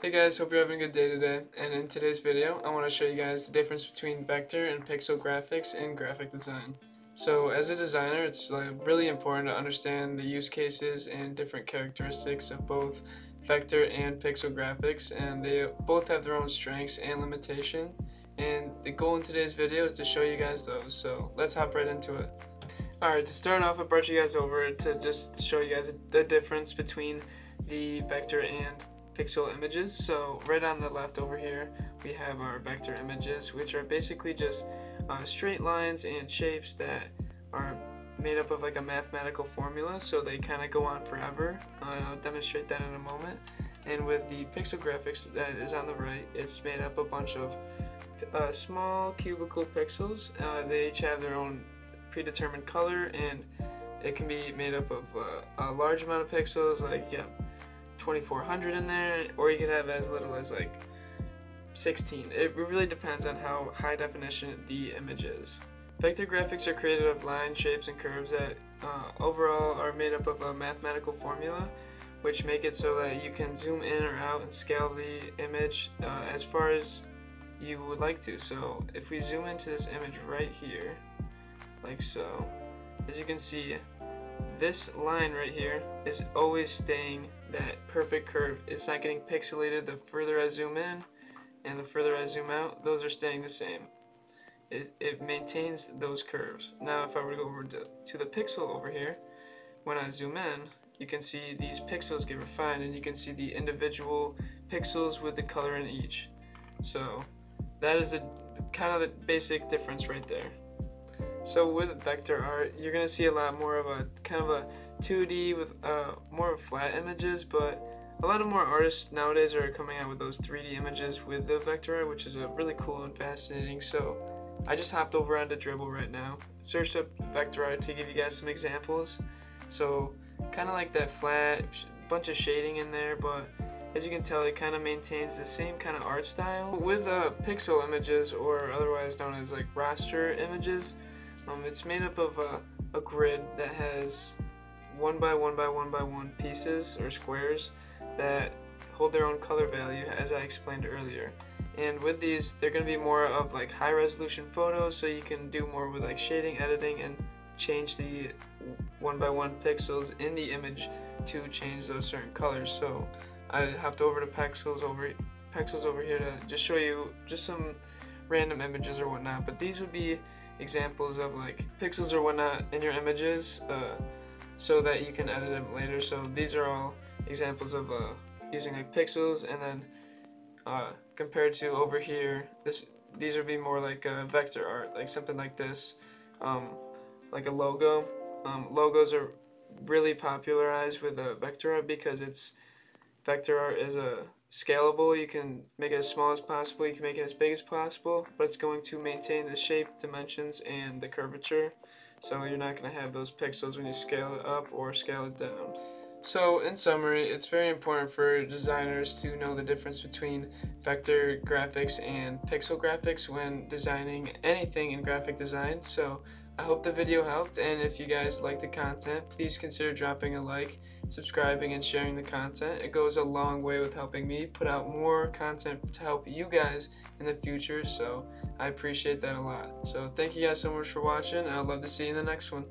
Hey guys, hope you're having a good day today. And in today's video, I want to show you guys the difference between vector and pixel graphics in graphic design. So as a designer, it's really important to understand the use cases and different characteristics of both vector and pixel graphics, and they both have their own strengths and limitation. And the goal in today's video is to show you guys those. So let's hop right into it. Alright, to start off, I brought you guys over to just show you guys the difference between the vector and pixel images. So right on the left over here, we have our vector images, which are basically just uh, straight lines and shapes that are made up of like a mathematical formula, so they kind of go on forever. Uh, I'll demonstrate that in a moment. And with the pixel graphics that is on the right, it's made up a bunch of uh, small cubical pixels. Uh, they each have their own predetermined color, and it can be made up of uh, a large amount of pixels, like yeah, 2400 in there, or you could have as little as like 16. It really depends on how high definition the image is. Vector graphics are created of lines, shapes, and curves that uh, overall are made up of a mathematical formula which make it so that you can zoom in or out and scale the image uh, as far as you would like to. So if we zoom into this image right here, like so, as you can see, this line right here is always staying that perfect curve. It's not getting pixelated the further I zoom in and the further I zoom out, those are staying the same. It, it maintains those curves. Now if I were to go over to, to the pixel over here, when I zoom in, you can see these pixels get refined and you can see the individual pixels with the color in each. So that is the kind of the basic difference right there. So with vector art, you're gonna see a lot more of a kind of a 2D with uh, more flat images, but a lot of more artists nowadays are coming out with those 3D images with the vector art, which is a really cool and fascinating. So I just hopped over onto Dribbble right now, searched up vector art to give you guys some examples. So kind of like that flat, bunch of shading in there, but as you can tell, it kind of maintains the same kind of art style. With uh, pixel images, or otherwise known as like raster images, um, it's made up of a, a grid that has one by one by one by one pieces or squares that hold their own color value as I explained earlier. And with these, they're going to be more of like high resolution photos so you can do more with like shading, editing, and change the one by one pixels in the image to change those certain colors. So I hopped over to Pexels over Pexels over here to just show you just some random images or whatnot. But these would be examples of like pixels or whatnot in your images uh, so that you can edit them later. So these are all examples of uh, using like pixels and then uh, compared to over here, this these would be more like a vector art, like something like this, um, like a logo. Um, logos are really popularized with uh, vector art because it's vector art is a scalable. You can make it as small as possible. You can make it as big as possible, but it's going to maintain the shape, dimensions, and the curvature. So you're not going to have those pixels when you scale it up or scale it down. So in summary, it's very important for designers to know the difference between vector graphics and pixel graphics when designing anything in graphic design. So I hope the video helped and if you guys like the content, please consider dropping a like, subscribing, and sharing the content. It goes a long way with helping me put out more content to help you guys in the future, so I appreciate that a lot. So thank you guys so much for watching and I'd love to see you in the next one.